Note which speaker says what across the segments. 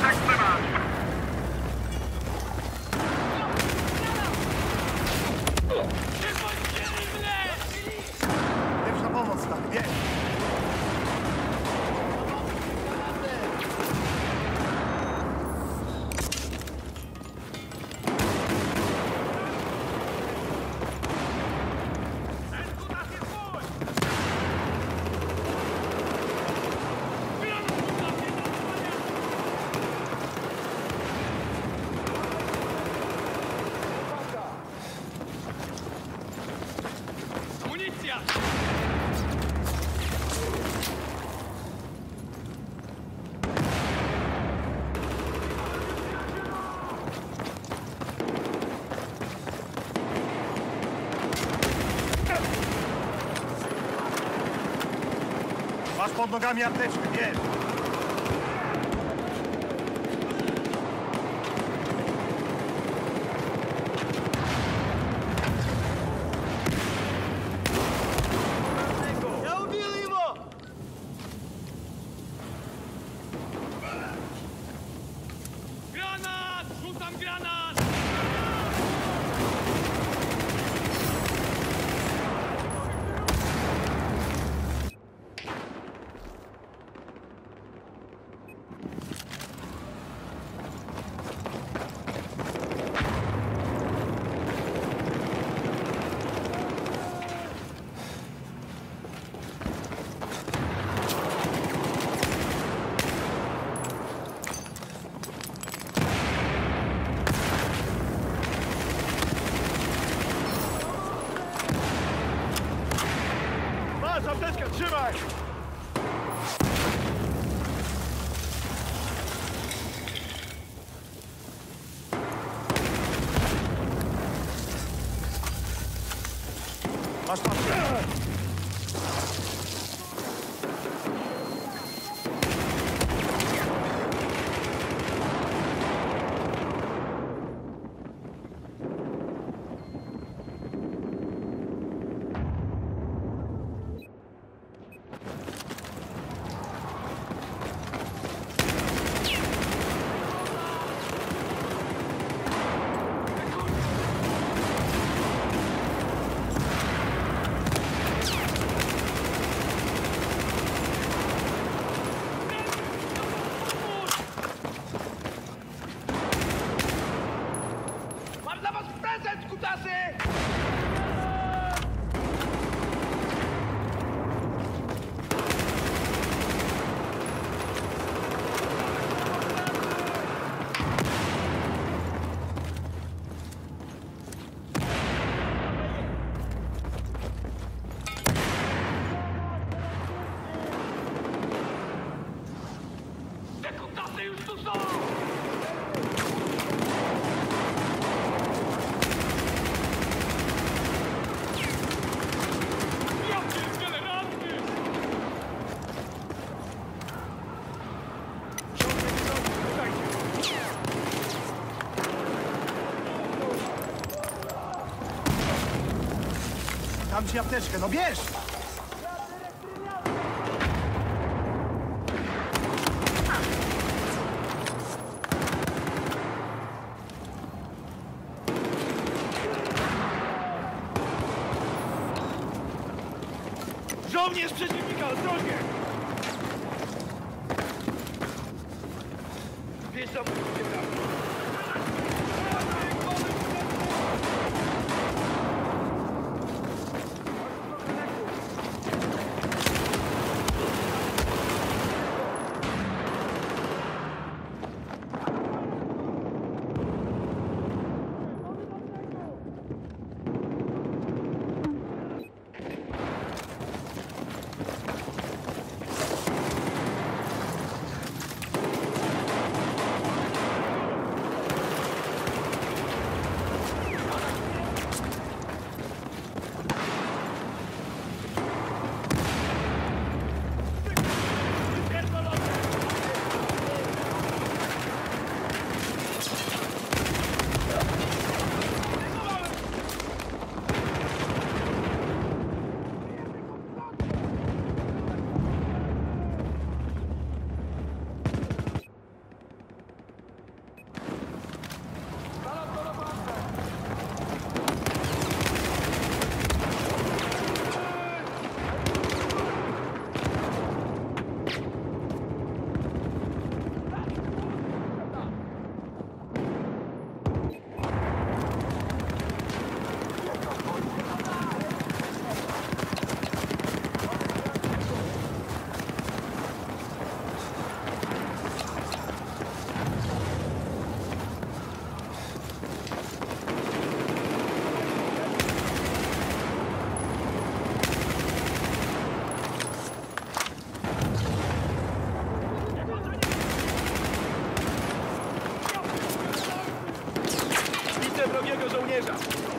Speaker 1: tak trzymać!
Speaker 2: Pierwsza pomoc, stary, wiesz. Masz pod nogami apteczkę, wiesz. Handgranaten! Apteczkę, trzymaj! Dam ci apteczkę, no bierz!
Speaker 3: Żołnierz przeciwnika, ostrożnie! wrogiego żołnierza!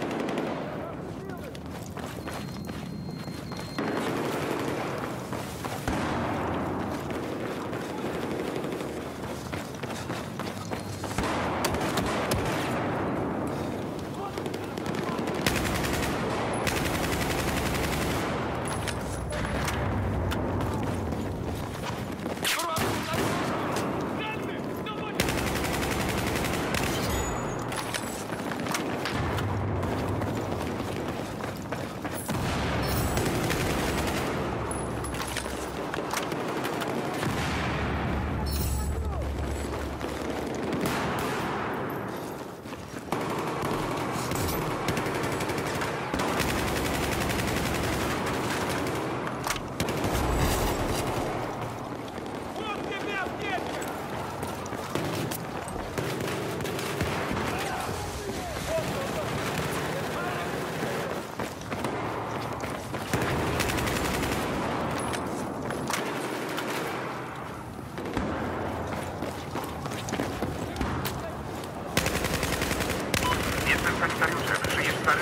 Speaker 3: sanitariuszem. Żyje stary?